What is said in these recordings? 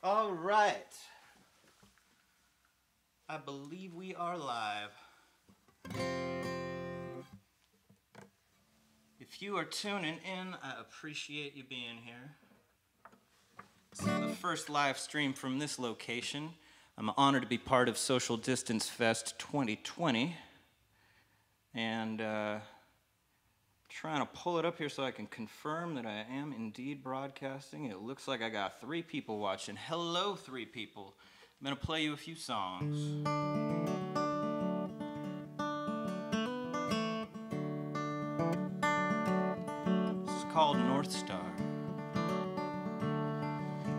All right. I believe we are live. If you are tuning in, I appreciate you being here. This is the first live stream from this location. I'm honored to be part of Social Distance Fest 2020. And uh, trying to pull it up here so I can confirm that I am indeed broadcasting. It looks like I got three people watching. Hello, three people. I'm going to play you a few songs. This is called North Star.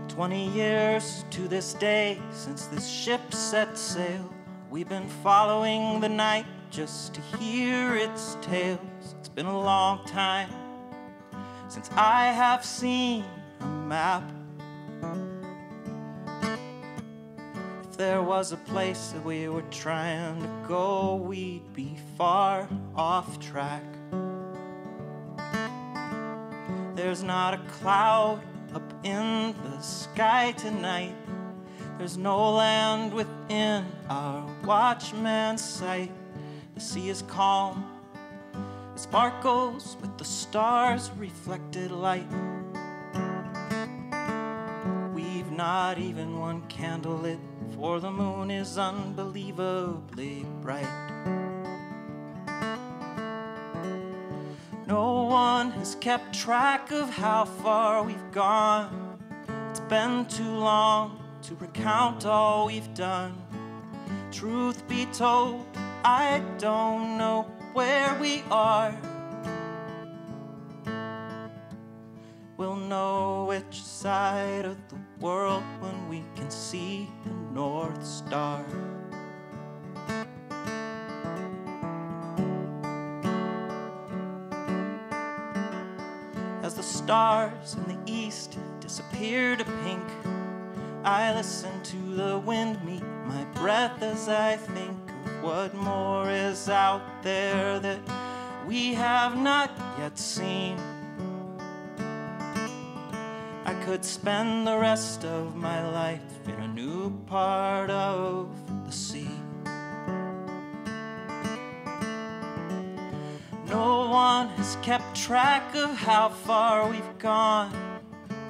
20 years to this day since this ship set sail. We've been following the night just to hear its tales. It's been a long time since I have seen a map. If there was a place that we were trying to go, we'd be far off track. There's not a cloud up in the sky tonight. There's no land within our watchman's sight. The sea is calm, it sparkles with the stars' reflected light. We've not even one candle lit, for the moon is unbelievably bright. No one has kept track of how far we've gone. It's been too long to recount all we've done. Truth be told, I don't know where we are. We'll know which side of the world when we can see the North Star. As the stars in the east disappear to pink, I listen to the wind meet my breath as I think what more is out there that we have not yet seen. I could spend the rest of my life in a new part of the sea. No one has kept track of how far we've gone.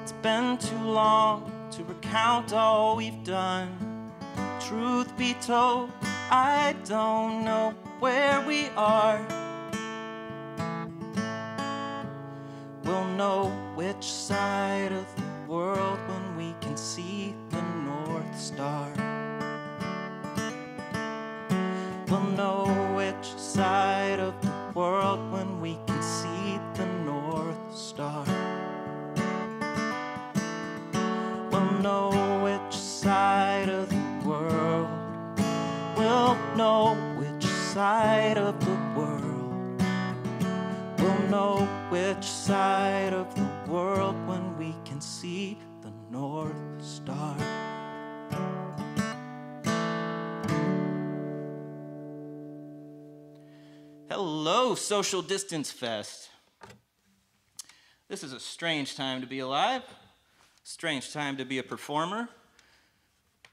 It's been too long to recount all we've done. Truth be told, I don't know where we are. We'll know which side of the world when we can see the North Star. We'll know which side of the world know which side of the world. We'll know which side of the world when we can see the North Star. Hello, Social Distance Fest. This is a strange time to be alive, strange time to be a performer.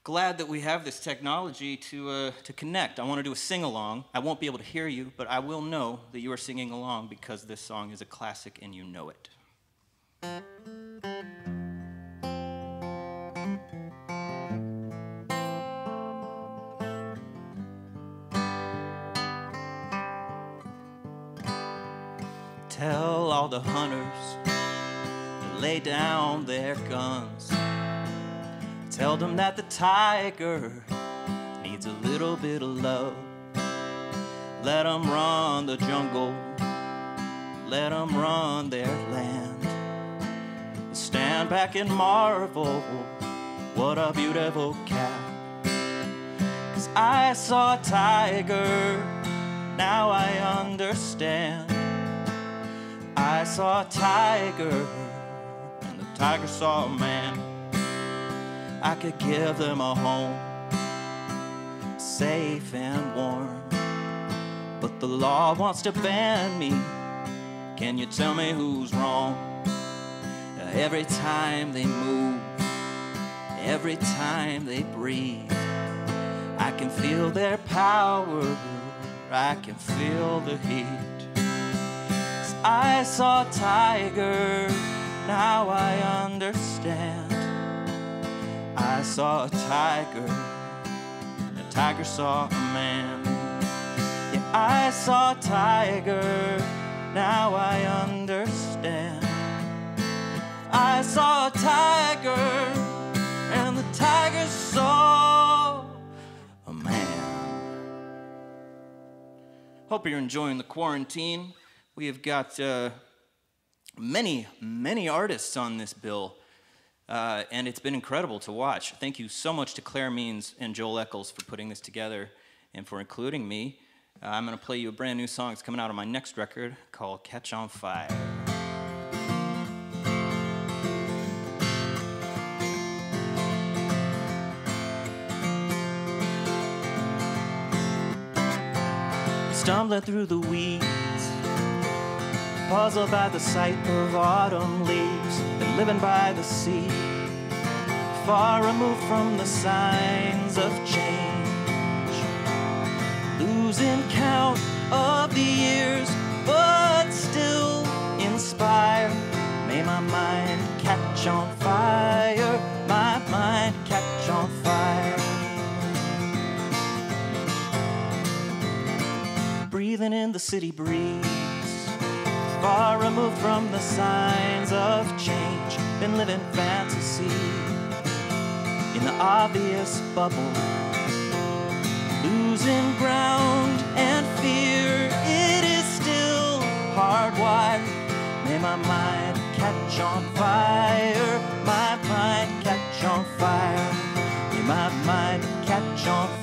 Glad that we have this technology to, uh, to connect. I want to do a sing along. I won't be able to hear you, but I will know that you are singing along because this song is a classic and you know it. Tell all the hunters to lay down their guns. Tell them that the tiger needs a little bit of love. Let them run the jungle, let them run their land. Stand back and marvel, what a beautiful cat. Cause I saw a tiger, now I understand. I saw a tiger, and the tiger saw a man. I could give them a home, safe and warm. But the law wants to ban me. Can you tell me who's wrong? Every time they move, every time they breathe. I can feel their power, I can feel the heat. 'Cause I saw a tiger, now I understand. I saw a tiger, and a tiger saw a man. Yeah, I saw a tiger, now I understand. I saw a tiger, and the tiger saw a man. Hope you're enjoying the quarantine. We have got uh, many, many artists on this bill, uh, and it's been incredible to watch. Thank you so much to Clare Means and Joel Eckels for putting this together and for including me. Uh, I'm going to play you a brand new song. It's coming out on my next record called Catch on Fire. Stumbling through the weeds, puzzled by the sight of autumn leaves, and living by the sea, far removed from the signs of change, losing count of the years, but still inspired. May my mind catch on fire, my mind catch on fire. breathing in the city breeze. Far removed from the signs of change, been living fantasy in the obvious bubble. Losing ground and fear, it is still hardwired. May my mind catch on fire, my mind catch on fire. May my mind catch on fire,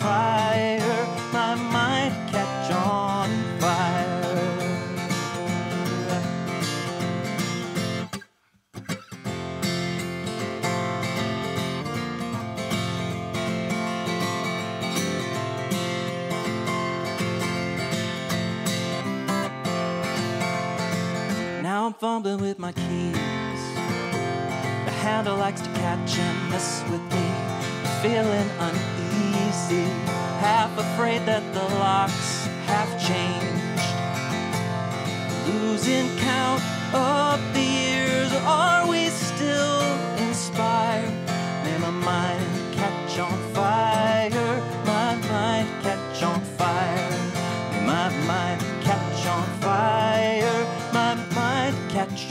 fumbling with my keys. The handle likes to catch and mess with me. Feeling uneasy, half afraid that the locks have changed. Losing count of the years, are we still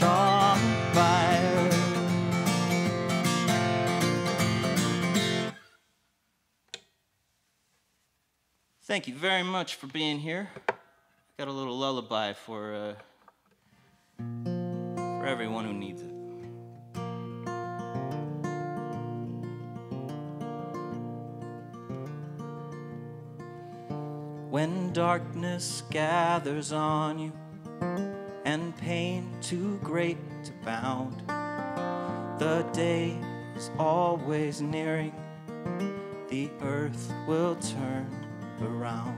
on fire. Thank you very much for being here. Got a little lullaby for uh, for everyone who needs it. When darkness gathers on you pain too great to bound, the day is always nearing, the earth will turn around.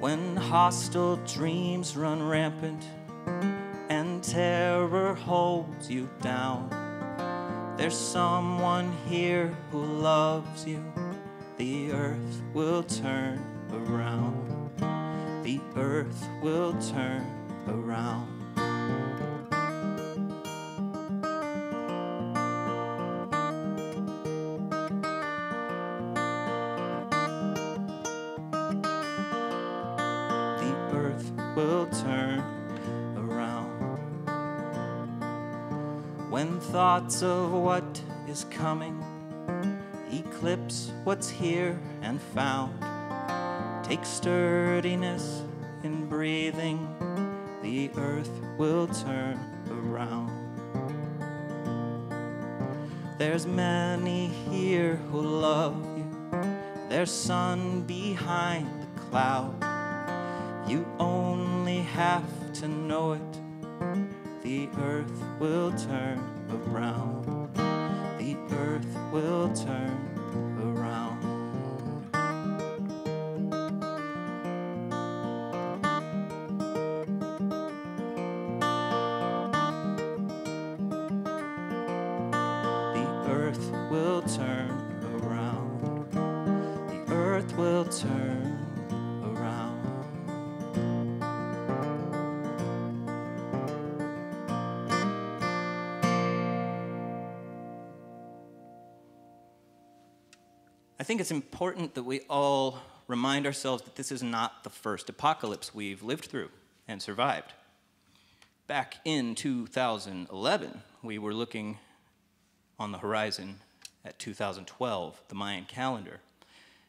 When hostile dreams run rampant and terror holds you down, there's someone here who loves you. The earth will turn around. The earth will turn around. the earth will turn around. When thoughts of what is coming eclipse what's here and found, take sturdiness in breathing, the earth will turn around. There's many here who love you, there's sun behind the cloud. You only have to know it. The earth will turn around. The earth will turn turn around. The earth will turn around. I think it's important that we all remind ourselves that this is not the first apocalypse we've lived through and survived. Back in 2011, we were looking on the horizon at 2012, the Mayan calendar.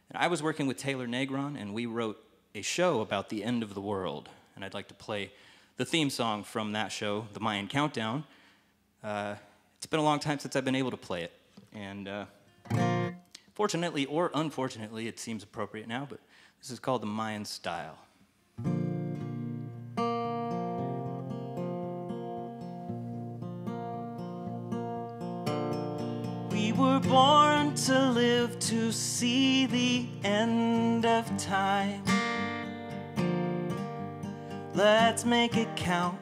And I was working with Taylor Negron, and we wrote a show about the end of the world. And I'd like to play the theme song from that show, The Mayan Countdown. Uh, it's been a long time since I've been able to play it. And uh, fortunately or unfortunately, it seems appropriate now, but this is called The Mayan Style. To see the end of time. Let's make it count.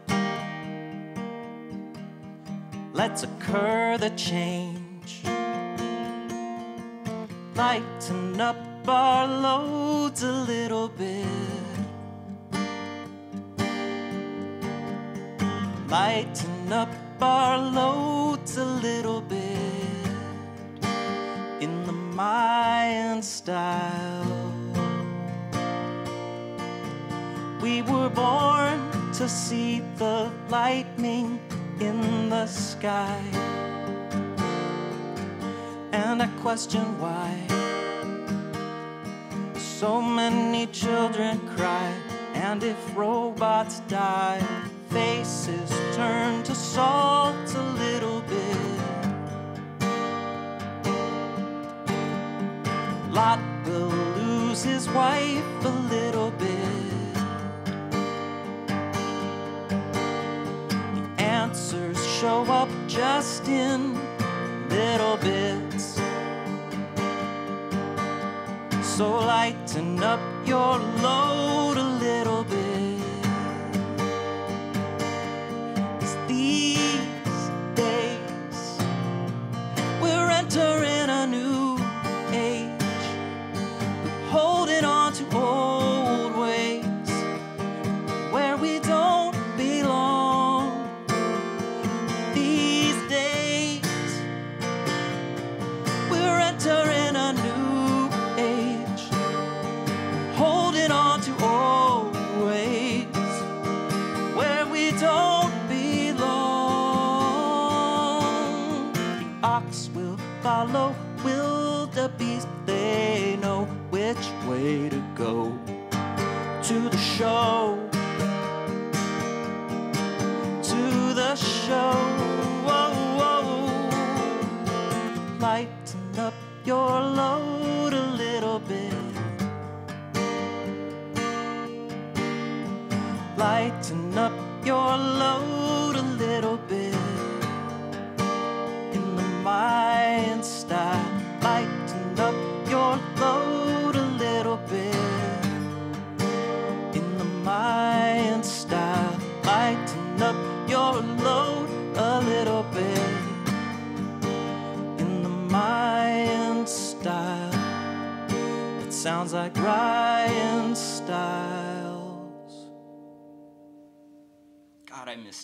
Let's occur the change. Lighten up our loads a little bit. Lighten up our loads a little bit in style. We were born to see the lightning in the sky. And I question why so many children cry. And if robots die, faces turn to salt a little bit. His wife a little bit. The answers show up just in little bits. So lighten up your load a little bit.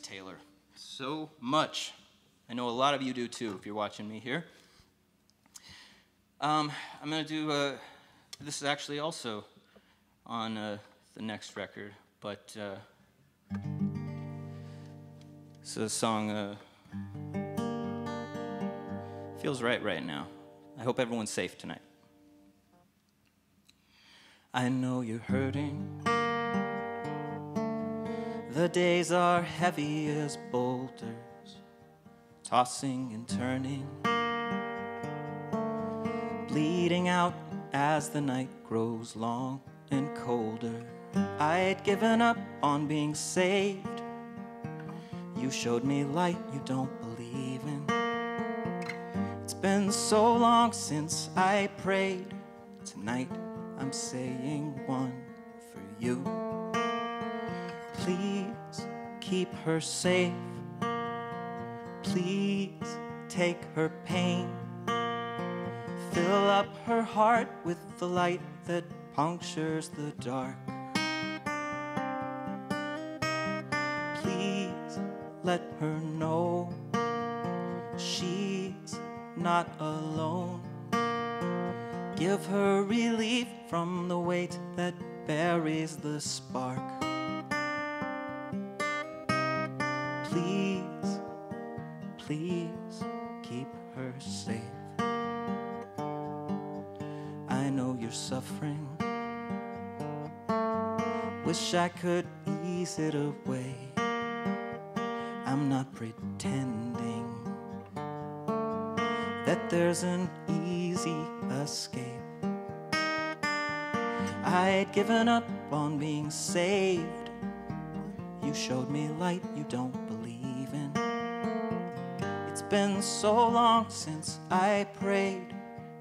Taylor so much. I know a lot of you do too if you're watching me here. Um, I'm going to do, uh, this is actually also on uh, the next record, but uh, it's a song uh, feels right right now. I hope everyone's safe tonight. I know you're hurting. The days are heavy as boulders, tossing and turning, bleeding out as the night grows long and colder. I'd given up on being saved. You showed me light you don't believe in. It's been so long since I prayed. Tonight I'm saying one for you. Please keep her safe. Please take her pain. fill up her heart with the light that punctures the dark. Please let her know she's not alone. Give her relief from the weight that buries the spark. Please, please keep her safe. I know you're suffering. Wish I could ease it away. I'm not pretending that there's an easy escape. I had given up on being saved. You showed me light you don't been so long since I prayed.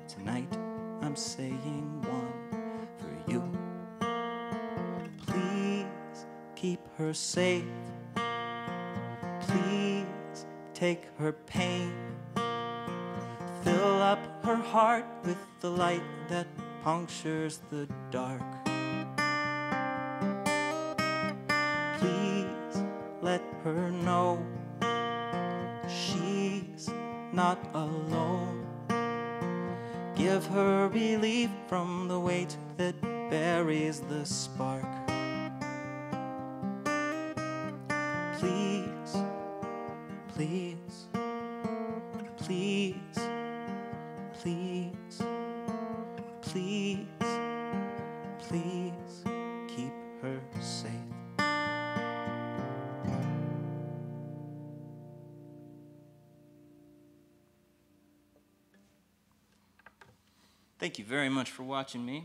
Tonight I'm saying one for you. Please keep her safe. Please take her pain. Fill up her heart with the light that punctures the dark. Please let her know not alone. Give her relief from the weight that buries the spark. Watching me.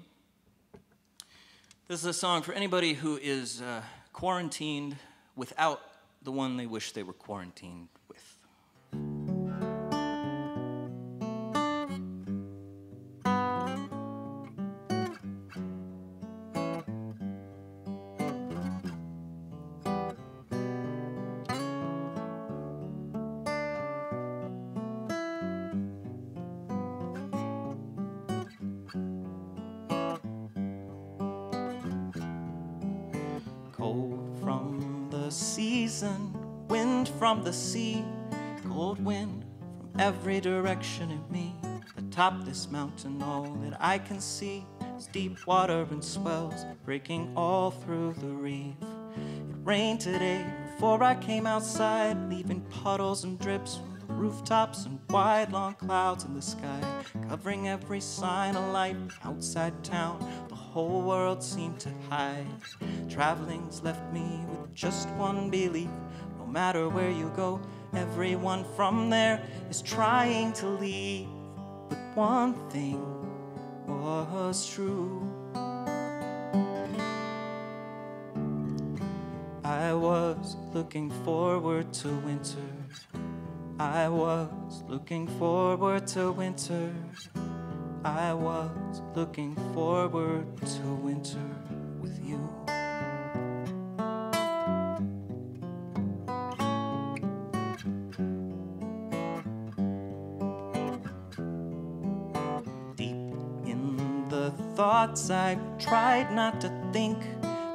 This is a song for anybody who is uh, quarantined without the one they wish they were quarantined with. From the sea, cold wind from every direction at me. Atop this mountain, all that I can see is deep water and swells breaking all through the reef. It rained today before I came outside, leaving puddles and drips rooftops and wide long clouds in the sky, covering every sign of life outside town. The whole world seemed to hide. Traveling's left me with just one belief. Matter where you go, everyone from there is trying to leave. But one thing was true. I was looking forward to winter. I was looking forward to winter. I was looking forward to winter thoughts I tried not to think.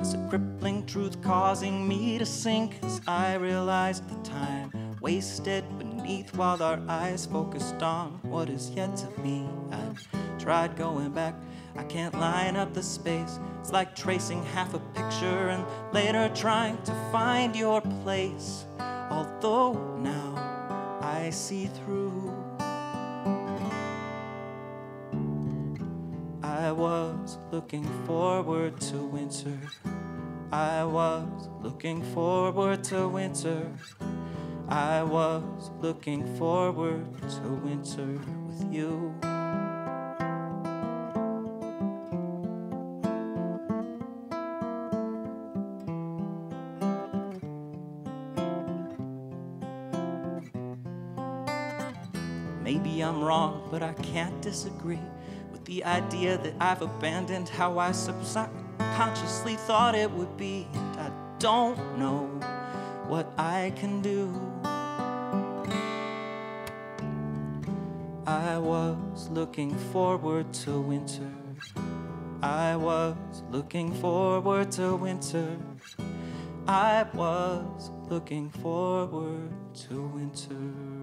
It's a crippling truth causing me to sink as I realized the time wasted beneath while our eyes focused on what is yet to be. I've tried going back, I can't line up the space. It's like tracing half a picture and later trying to find your place. Although now I see through. Was looking forward to winter. I was looking forward to winter. I was looking forward to winter with you. Maybe I'm wrong, but I can't disagree the idea that I've abandoned how I subconsciously thought it would be. And I don't know what I can do. I was looking forward to winter. I was looking forward to winter. I was looking forward to winter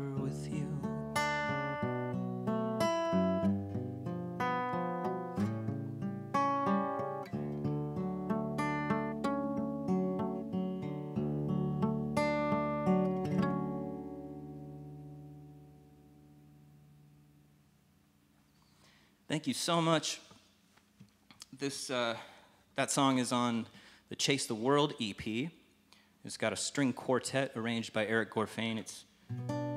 Thank you so much. This, uh, that song is on the Chase the World EP. It's got a string quartet arranged by Eric Gorfain. It's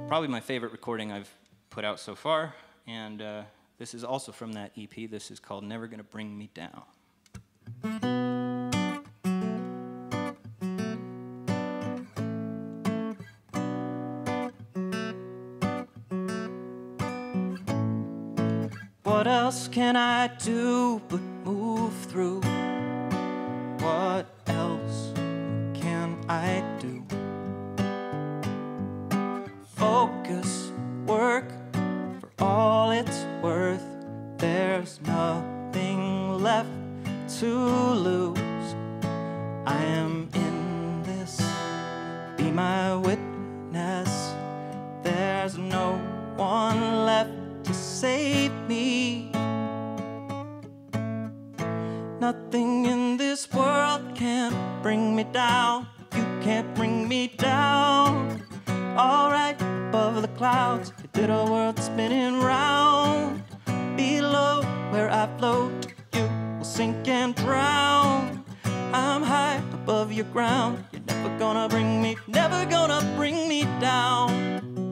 probably my favorite recording I've put out so far. And uh, this is also from that EP. This is called Never Gonna Bring Me Down. Can I do but move through? Alright, above the clouds, your little world spinning round. Below where I float, you will sink and drown. I'm high above your ground. You're never gonna bring me, never gonna bring me down.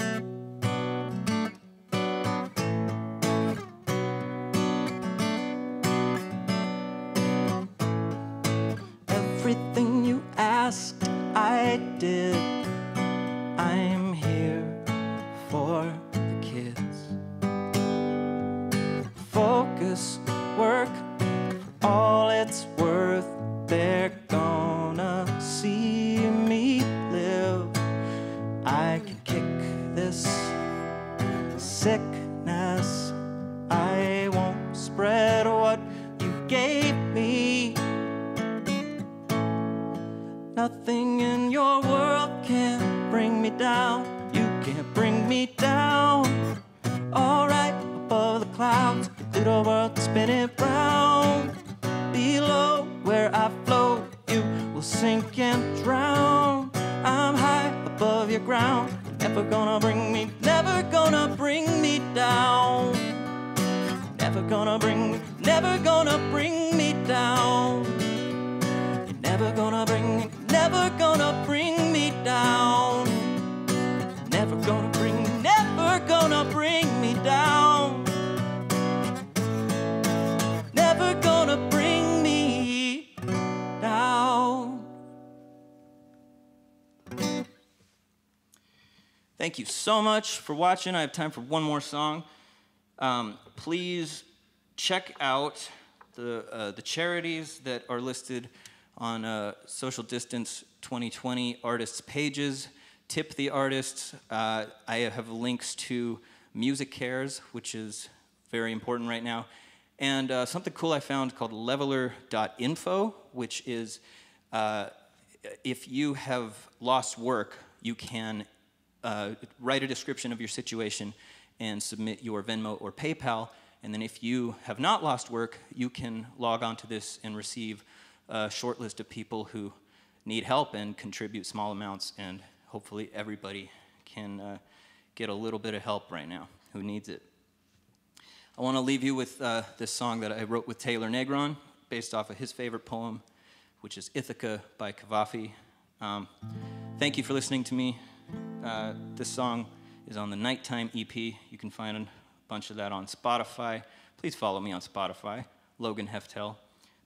Everything you asked, I did. Work for all it's worth. They're gonna see me live. I can kick this sickness. I won't spread what you gave me. Nothing in your world can bring me down. You can't bring me down. Spinning round. Below where I float, you will sink and drown. I'm high above your ground. Never gonna bring me, never gonna bring me down. Never gonna bring, me, never gonna bring me down. You're never gonna bring me, never gonna bring me down. Never gonna bring, never gonna bring me down. Thank you so much for watching. I have time for one more song. Um, please check out the, uh, the charities that are listed on uh, Social Distance 2020 artists' pages. Tip the artists. Uh, I have links to MusiCares, which is very important right now. And uh, something cool I found called leveler.info, which is uh, if you have lost work, you can uh, write a description of your situation and submit your Venmo or PayPal. And then if you have not lost work, you can log on to this and receive a short list of people who need help and contribute small amounts. And hopefully everybody can uh, get a little bit of help right now who needs it. I want to leave you with uh, this song that I wrote with Taylor Negron, based off of his favorite poem, which is Ithaca by Cavafy. Um, thank you for listening to me. Uh, this song is on the Nighttime EP. You can find a bunch of that on Spotify. Please follow me on Spotify, Logan Heftel.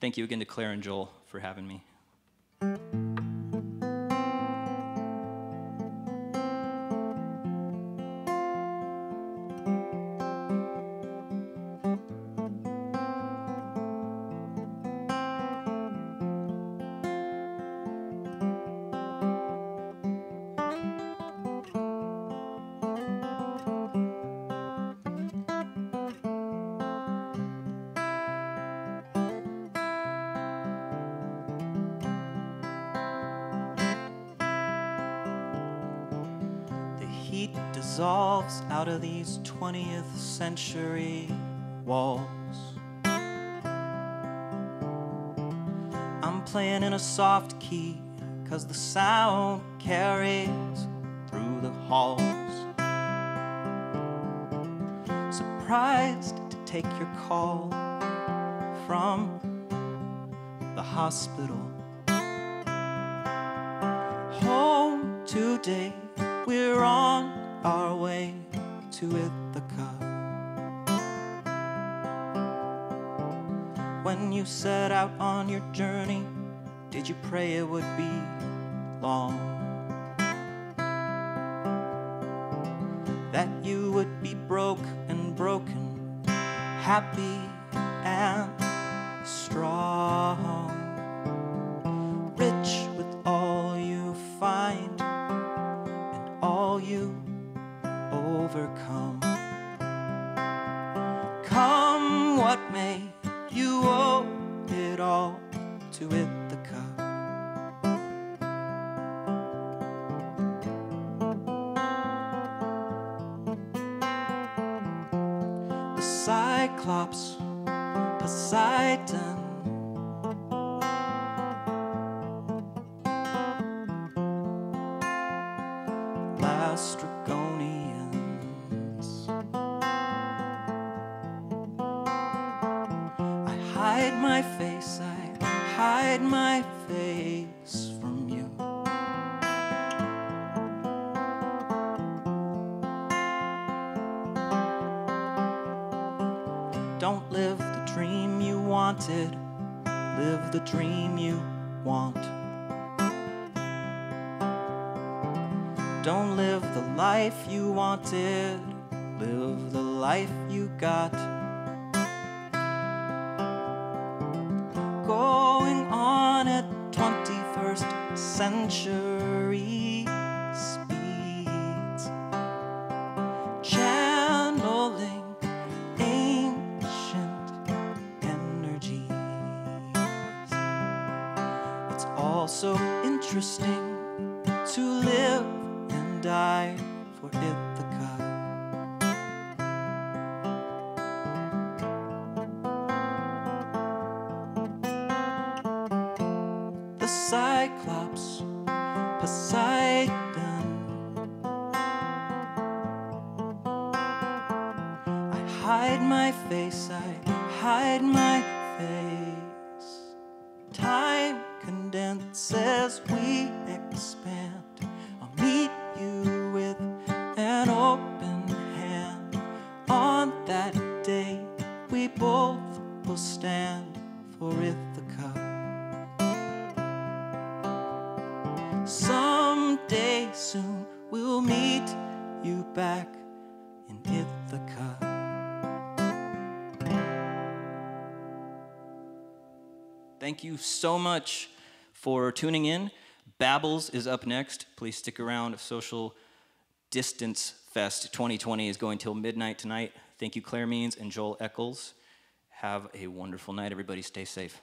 Thank you again to Clare and Joel for having me. Playing in a soft key, cause the sound carries through the halls. Surprised to take your call from the hospital. Home today, we're on our way to Ithaca. When you set out on your journey, did you pray it would be long? That you would be broke and broken, happy and strong, rich with all you find and all you overcome. Come what may, you owe it all to Ithaca. Want. Don't live the life you wanted, live the life you got. Going on at 21st century hide my face, I hide my face. Time condenses, we expand. I'll meet you with an open hand. On that day, we both will stand for Ithaca. Someday soon, we'll meet you back in Ithaca. Thank you so much for tuning in. Babbles is up next. Please stick around. Social Distance Fest 2020 is going till midnight tonight. Thank you, Clare Means and Joel Eckels. Have a wonderful night, everybody. Stay safe.